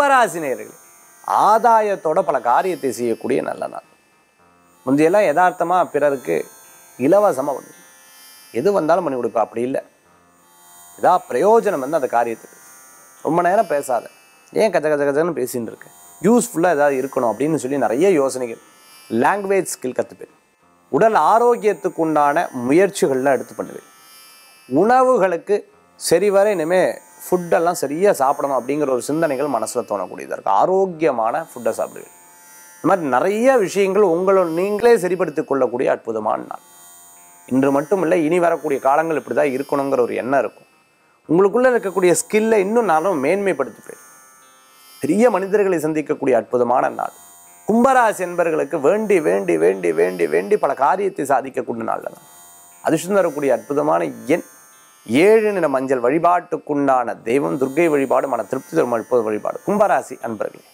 கும்பராசினியர்களே ஆதாயத்தோட பல காரியத்தை செய்யக்கூடிய நல்ல நாள். முந்தையெல்லாம் யதார்த்தமாக பிறருக்கு இலவசமாக வந்து எது வந்தாலும் பண்ணி கொடுப்பா அப்படி இல்லை. ஏதா பிரயோஜனம் வந்து அந்த காரியத்துக்கு. ரொம்ப நேரம் பேசாத. ஏன் கஜ கஜ கச்சன்னு பேசின்னு இருக்கேன் யூஸ்ஃபுல்லாக ஏதாவது இருக்கணும் அப்படின்னு சொல்லி நிறைய யோசனைகள். லாங்குவேஜ் ஸ்கில் கற்றுப்பேன் உடல் ஆரோக்கியத்துக்கு உண்டான முயற்சிகள்லாம் எடுத்து பண்ணுவேன். உணவுகளுக்கு சரிவர இனிமேல் ஃபுட்டெல்லாம் சரியாக சாப்பிடணும் அப்படிங்கிற ஒரு சிந்தனைகள் மனசில் தோணக்கூடியதாக இருக்குது ஆரோக்கியமான ஃபுட்டை சாப்பிடுவேன் இந்த மாதிரி நிறைய விஷயங்கள் உங்களை நீங்களே சரிப்படுத்திக் கொள்ளக்கூடிய அற்புதமான நாள். இன்று மட்டும் இல்லை இனி வரக்கூடிய காலங்கள் இப்படி தான் இருக்கணுங்கிற ஒரு எண்ணம் இருக்கும். உங்களுக்குள்ளே இருக்கக்கூடிய ஸ்கில்லை இன்னும் நானும் மேன்மைப்படுத்திப்பேன் பெரிய மனிதர்களை சந்திக்கக்கூடிய அற்புதமான நாள். கும்பராசி என்பர்களுக்கு வேண்டி வேண்டி வேண்டி வேண்டி வேண்டி பல காரியத்தை சாதிக்கக்கூடிய நாள் தான் அதிர்ஷ்டம் தரக்கூடிய அற்புதமான எண். ஏழு நிற மஞ்சள் வழிபாட்டுக்குண்டான தெய்வம் துர்கை வழிபாடு மன திருப்தி தரும் அற்புத வழிபாடு கும்பராசி அன்பர்களே.